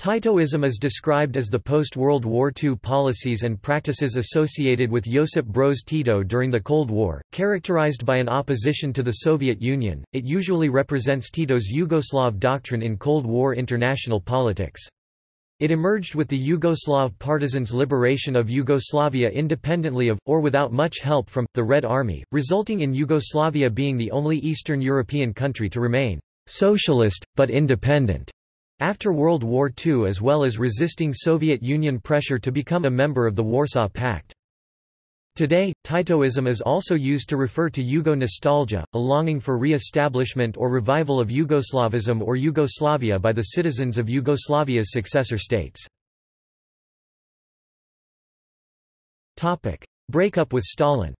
Titoism is described as the post-World War II policies and practices associated with Josip Broz Tito during the Cold War, characterized by an opposition to the Soviet Union. It usually represents Tito's Yugoslav doctrine in Cold War international politics. It emerged with the Yugoslav partisans' liberation of Yugoslavia independently of, or without much help from, the Red Army, resulting in Yugoslavia being the only Eastern European country to remain socialist, but independent. After World War II as well as resisting Soviet Union pressure to become a member of the Warsaw Pact. Today, Titoism is also used to refer to Yugo nostalgia, a longing for re-establishment or revival of Yugoslavism or Yugoslavia by the citizens of Yugoslavia's successor states. Breakup with Stalin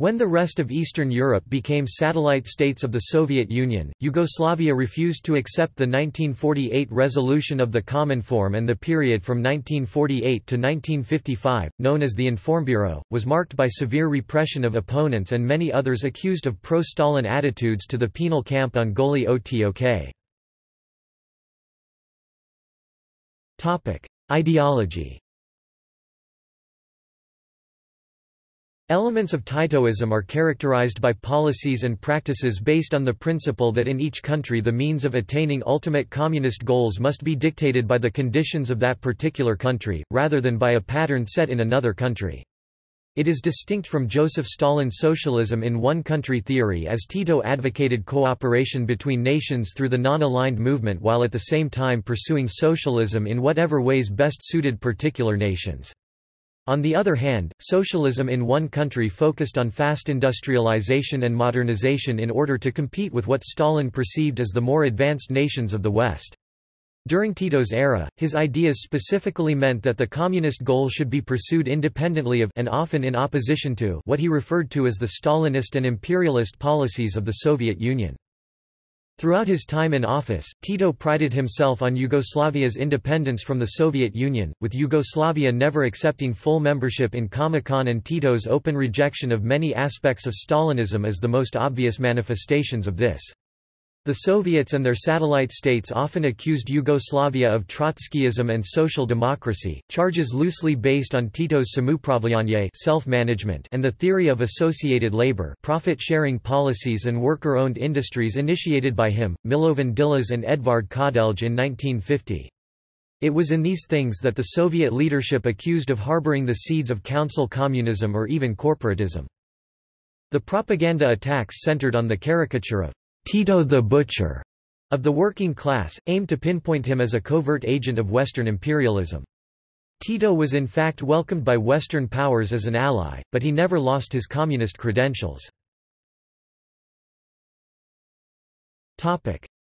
When the rest of Eastern Europe became satellite states of the Soviet Union, Yugoslavia refused to accept the 1948 resolution of the Cominform and the period from 1948 to 1955, known as the Informbureau, was marked by severe repression of opponents and many others accused of pro-Stalin attitudes to the penal camp on Goli Otok. Ideology Elements of Titoism are characterized by policies and practices based on the principle that in each country the means of attaining ultimate communist goals must be dictated by the conditions of that particular country, rather than by a pattern set in another country. It is distinct from Joseph Stalin's socialism in one-country theory as Tito advocated cooperation between nations through the non-aligned movement while at the same time pursuing socialism in whatever ways best suited particular nations. On the other hand, socialism in one country focused on fast industrialization and modernization in order to compete with what Stalin perceived as the more advanced nations of the West. During Tito's era, his ideas specifically meant that the communist goal should be pursued independently of and often in opposition to what he referred to as the Stalinist and imperialist policies of the Soviet Union. Throughout his time in office, Tito prided himself on Yugoslavia's independence from the Soviet Union, with Yugoslavia never accepting full membership in Comecon and Tito's open rejection of many aspects of Stalinism as the most obvious manifestations of this. The Soviets and their satellite states often accused Yugoslavia of Trotskyism and social democracy, charges loosely based on Tito's self-management and the theory of associated labor profit-sharing policies and worker-owned industries initiated by him, Milovan Đilas and Edvard Kardelj in 1950. It was in these things that the Soviet leadership accused of harboring the seeds of council communism or even corporatism. The propaganda attacks centered on the caricature of Tito the Butcher of the working class, aimed to pinpoint him as a covert agent of Western imperialism. Tito was in fact welcomed by Western powers as an ally, but he never lost his communist credentials.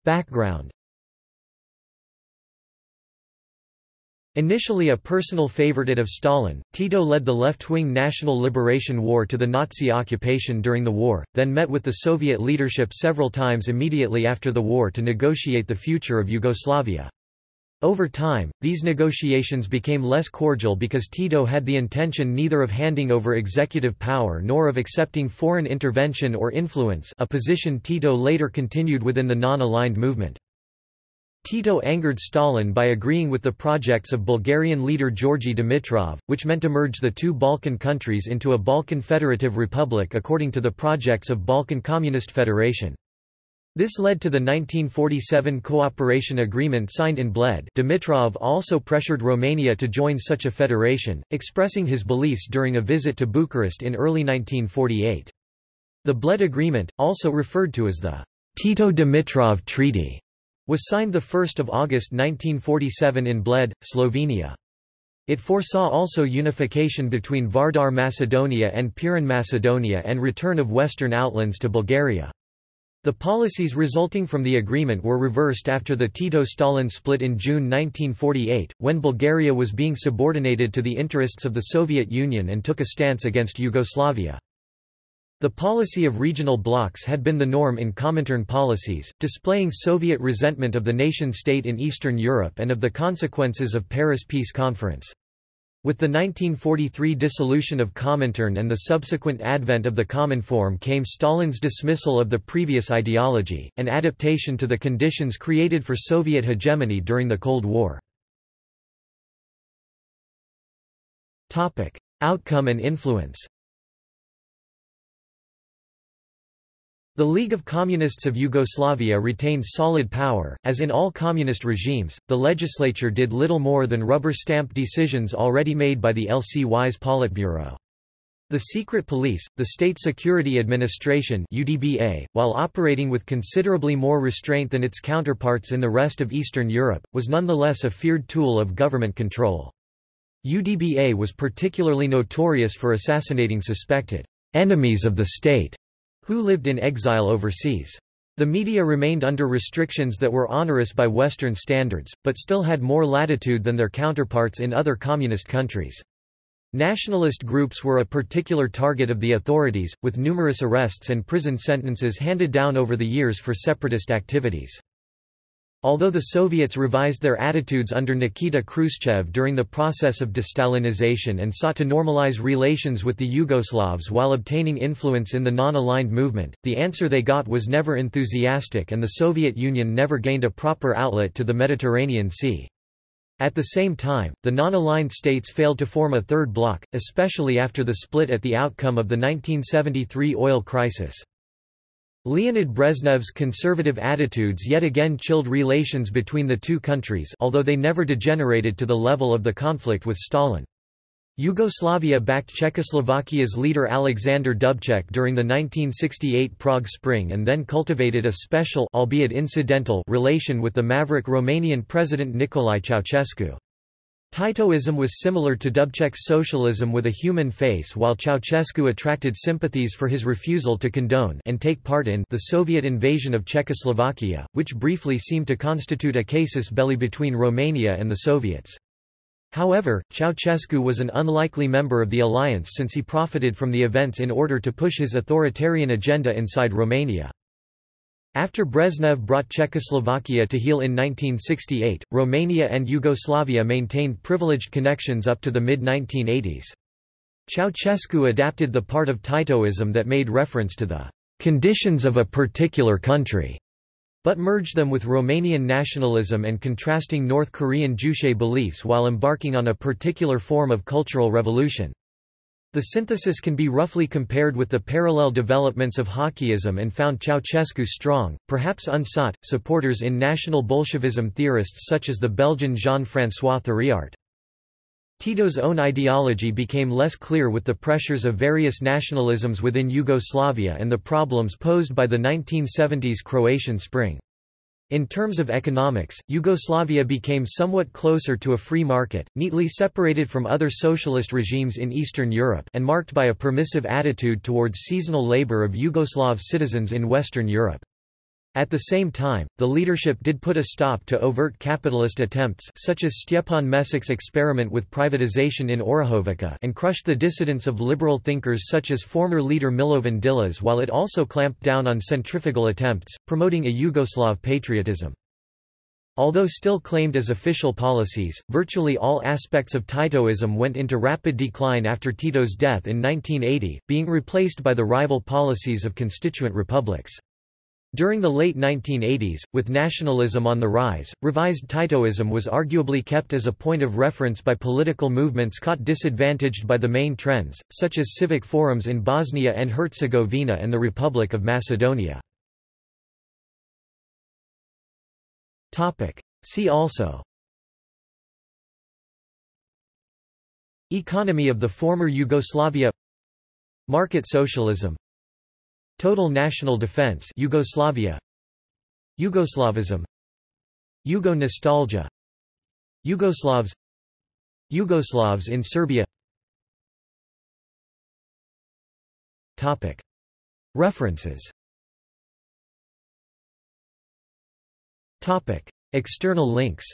Background Initially a personal favorite of Stalin, Tito led the left-wing National Liberation War to the Nazi occupation during the war, then met with the Soviet leadership several times immediately after the war to negotiate the future of Yugoslavia. Over time, these negotiations became less cordial because Tito had the intention neither of handing over executive power nor of accepting foreign intervention or influence a position Tito later continued within the non-aligned movement. Tito angered Stalin by agreeing with the projects of Bulgarian leader Georgi Dimitrov, which meant to merge the two Balkan countries into a Balkan Federative Republic according to the projects of Balkan Communist Federation. This led to the 1947 cooperation agreement signed in Bled Dimitrov also pressured Romania to join such a federation, expressing his beliefs during a visit to Bucharest in early 1948. The Bled Agreement, also referred to as the Tito-Dimitrov Treaty, was signed 1 August 1947 in Bled, Slovenia. It foresaw also unification between Vardar Macedonia and Pirin Macedonia and return of western outlands to Bulgaria. The policies resulting from the agreement were reversed after the Tito-Stalin split in June 1948, when Bulgaria was being subordinated to the interests of the Soviet Union and took a stance against Yugoslavia. The policy of regional blocs had been the norm in Comintern policies, displaying Soviet resentment of the nation-state in Eastern Europe and of the consequences of Paris Peace Conference. With the 1943 dissolution of Comintern and the subsequent advent of the Cominform came Stalin's dismissal of the previous ideology, and adaptation to the conditions created for Soviet hegemony during the Cold War. Outcome and influence The League of Communists of Yugoslavia retained solid power, as in all communist regimes, the legislature did little more than rubber-stamp decisions already made by the LCY's Politburo. The secret police, the State Security Administration UDBA, while operating with considerably more restraint than its counterparts in the rest of Eastern Europe, was nonetheless a feared tool of government control. UDBA was particularly notorious for assassinating suspected enemies of the state who lived in exile overseas. The media remained under restrictions that were onerous by Western standards, but still had more latitude than their counterparts in other communist countries. Nationalist groups were a particular target of the authorities, with numerous arrests and prison sentences handed down over the years for separatist activities. Although the Soviets revised their attitudes under Nikita Khrushchev during the process of destalinization and sought to normalize relations with the Yugoslavs while obtaining influence in the non-aligned movement, the answer they got was never enthusiastic and the Soviet Union never gained a proper outlet to the Mediterranean Sea. At the same time, the non-aligned states failed to form a third bloc, especially after the split at the outcome of the 1973 oil crisis. Leonid Brezhnev's conservative attitudes yet again chilled relations between the two countries although they never degenerated to the level of the conflict with Stalin. Yugoslavia backed Czechoslovakia's leader Alexander Dubček during the 1968 Prague Spring and then cultivated a special albeit incidental relation with the maverick Romanian president Nicolae Ceausescu. Titoism was similar to Dubček's socialism with a human face while Ceausescu attracted sympathies for his refusal to condone and take part in the Soviet invasion of Czechoslovakia, which briefly seemed to constitute a casus belli between Romania and the Soviets. However, Ceausescu was an unlikely member of the alliance since he profited from the events in order to push his authoritarian agenda inside Romania. After Brezhnev brought Czechoslovakia to heel in 1968, Romania and Yugoslavia maintained privileged connections up to the mid-1980s. Ceausescu adapted the part of Titoism that made reference to the conditions of a particular country, but merged them with Romanian nationalism and contrasting North Korean Juche beliefs while embarking on a particular form of cultural revolution. The synthesis can be roughly compared with the parallel developments of Hoxhaism and found Ceausescu strong, perhaps unsought, supporters in National Bolshevism theorists such as the Belgian Jean-François Thiriart. Tito's own ideology became less clear with the pressures of various nationalisms within Yugoslavia and the problems posed by the 1970s Croatian Spring. In terms of economics, Yugoslavia became somewhat closer to a free market, neatly separated from other socialist regimes in Eastern Europe and marked by a permissive attitude towards seasonal labor of Yugoslav citizens in Western Europe. At the same time, the leadership did put a stop to overt capitalist attempts such as Stjepan Mesic's experiment with privatization in Orahovica and crushed the dissidents of liberal thinkers such as former leader Milovan Đilas while it also clamped down on centrifugal attempts, promoting a Yugoslav patriotism. Although still claimed as official policies, virtually all aspects of Titoism went into rapid decline after Tito's death in 1980, being replaced by the rival policies of constituent republics. During the late 1980s, with nationalism on the rise, revised Titoism was arguably kept as a point of reference by political movements caught disadvantaged by the main trends, such as civic forums in Bosnia and Herzegovina and the Republic of Macedonia. See also Economy of the former Yugoslavia Market socialism Total National Defense Yugoslavia Yugoslavism Yugo-nostalgia Yugoslavs Yugoslavs in Serbia Topic. References Topic. External links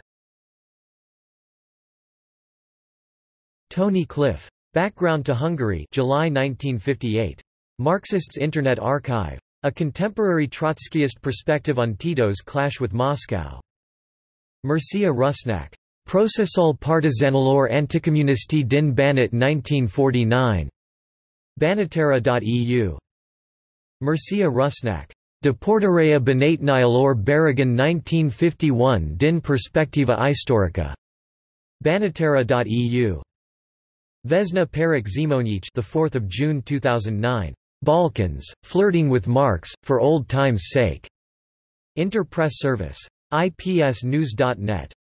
Tony Cliff. Background to Hungary July 1958. Marxists Internet Archive. A contemporary Trotskyist perspective on Tito's clash with Moscow. Mircea Rusnac. Procesul partizanilor anticomunisti din Banat 1949. Banatera.eu. Mircea Rusnac. Deportarea Banatnilor Baragan 1951 din Perspectiva Istorica. Banatera.eu. Vesna Peric Zimonjic the 4th of June 2009. Balkans, Flirting with Marx, for Old Times' Sake. Interpress Service. IPSnews.net